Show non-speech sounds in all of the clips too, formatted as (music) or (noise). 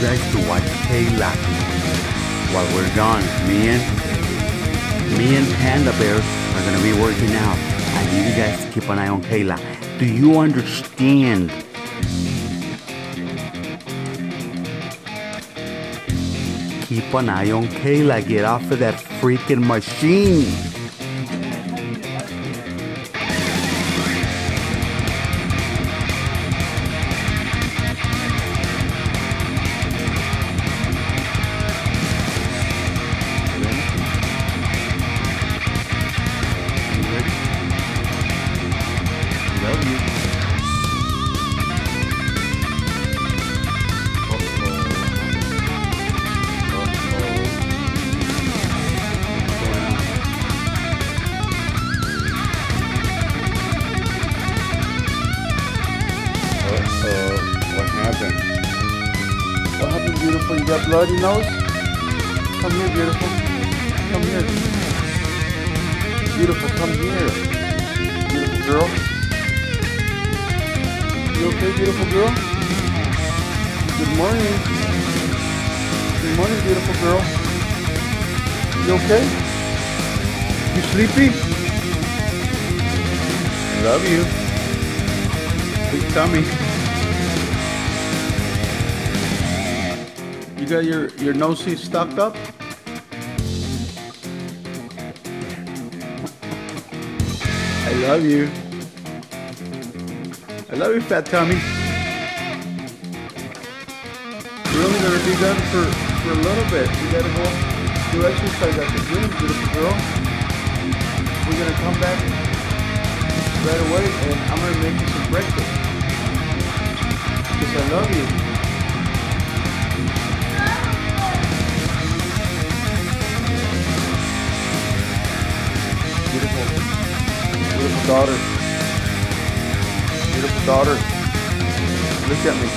guys to watch Kayla while we're gone. Me and me and Panda Bear are gonna be working out. I need you guys to keep an eye on Kayla. Do you understand? Keep an eye on Kayla. Get off of that freaking machine. Beautiful? You got bloody nose? Come here, beautiful. Come here. Beautiful, come here. Beautiful girl. You okay, beautiful girl? Good morning. Good morning, beautiful girl. You okay? You sleepy? Love you. Big tummy. Got your, your nose seat stuck up? I love you. I love you, fat tummy. We're only gonna be done for, for a little bit. We gotta go do exercise at the gym, beautiful girl. We're gonna come back right away and I'm gonna make you some breakfast. Because I love you. Beautiful daughter. Beautiful daughter. Look at me.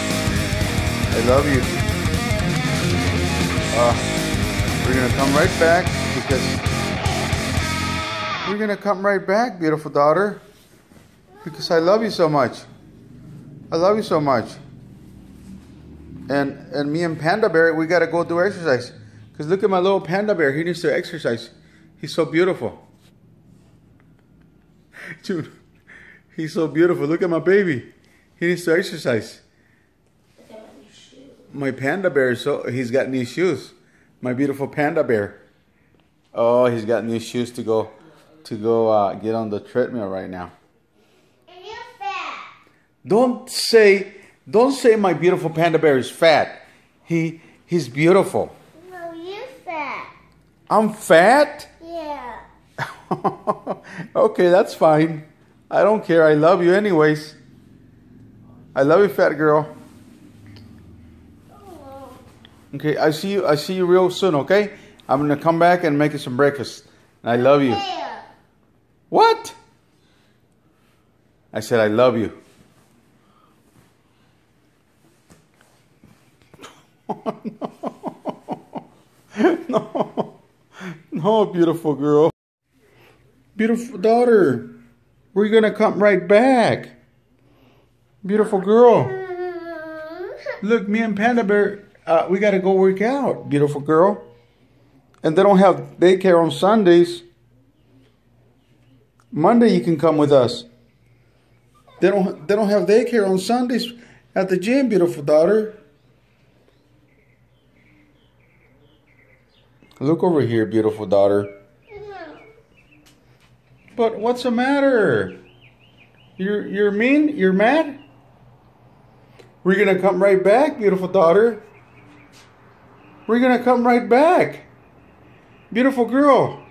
I love you. Uh, we're gonna come right back because we're gonna come right back, beautiful daughter. Because I love you so much. I love you so much. And and me and Panda Bear, we gotta go do exercise. Cause look at my little Panda Bear. He needs to exercise. He's so beautiful. (laughs) Dude, he's so beautiful. Look at my baby. He needs to exercise. My panda bear, so he's got new shoes. My beautiful panda bear. Oh, he's got new shoes to go to go uh, get on the treadmill right now. And you're fat. Don't say don't say my beautiful panda bear is fat. He he's beautiful. No, you're fat. I'm fat? (laughs) Okay, that's fine. I don't care. I love you anyways. I love you, fat girl. Okay, I see you. I see you real soon. Okay, I'm gonna come back and make you some breakfast. I love you. What? I said I love you. (laughs) (laughs) no, no, beautiful girl, beautiful daughter. We're gonna come right back. Beautiful girl. Look, me and Panda Bear, uh, we gotta go work out. Beautiful girl. And they don't have daycare on Sundays. Monday you can come with us. They don't they don't have daycare on Sundays at the gym, beautiful daughter. Look over here, beautiful daughter. But what's the matter? You're you're mean? You're mad? We're gonna come right back, beautiful daughter. We're gonna come right back. Beautiful girl.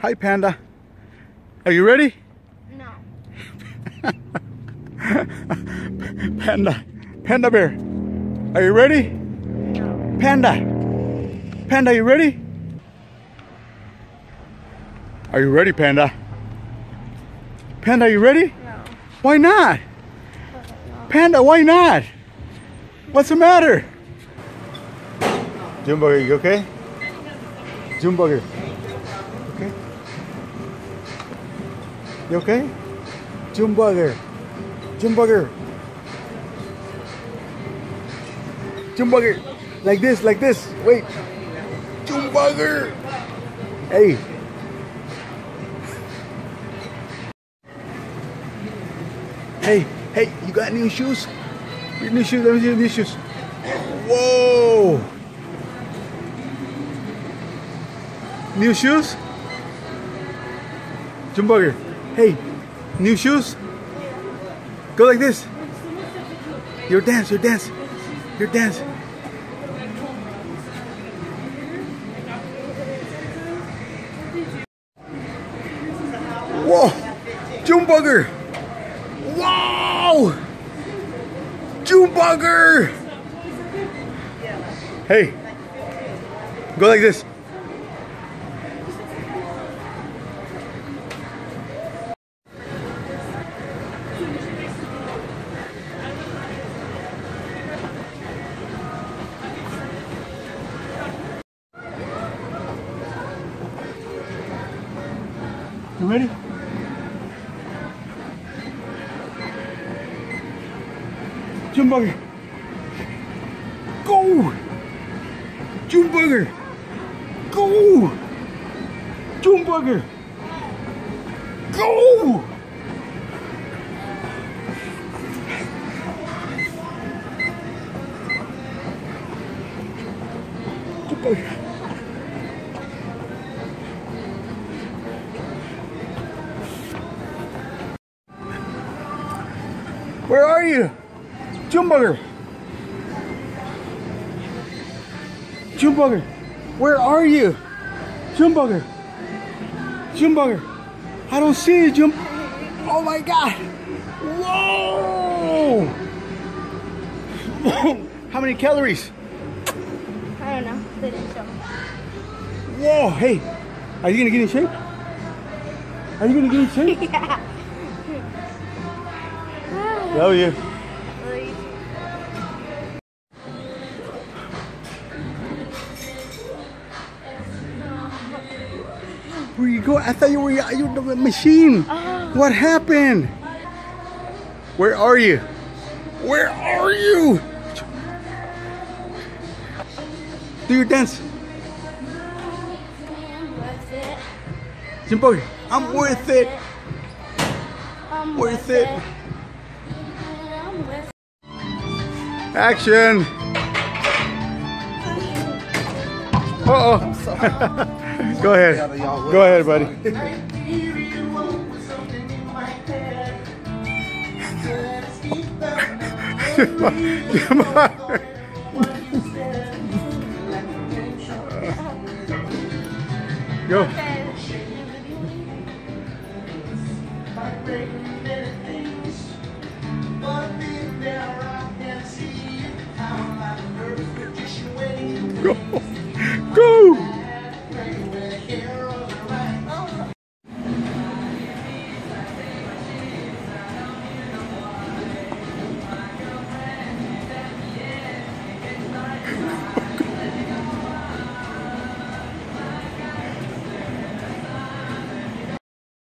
Hi, Panda. Are you ready? No. (laughs) Panda. Panda bear. Are you ready? No. Panda. Panda, you ready? Are you ready, Panda? Panda, you ready? No. Why not? Panda, why not? What's the matter? Junebugger, you okay? Junebugger. You okay? Junebugger. Junebugger. Junebugger. Like this, like this. Wait. Junebugger. Hey. Hey, hey, you got new shoes? Your new shoes, let me see your new shoes. Whoa! New shoes? Jumburger. Hey, new shoes? Go like this. Your dance, your dance, your dance. Whoa! Jumburger! Wow! Junebugger! Hey, go like this. Ready? Junebugger. Go! Junebugger. Go! Junebugger. Go! Where are you? Junebugger. Junebugger. Where are you? Junebugger. Junebugger. I don't see you, Jum. Oh my God. Whoa. How many calories? I don't know. They didn't show. Whoa. Hey, are you gonna get in shape? Are you gonna get in shape? (laughs) yeah. Love you. Where you go? I thought you were you were the machine. Oh. What happened? Where are you? Where are you? Do your dance. I'm worth it. I'm worth it. I'm Worth it. Action. Uh oh. (laughs) Go ahead. Go ahead, buddy. Come (laughs) on. Go.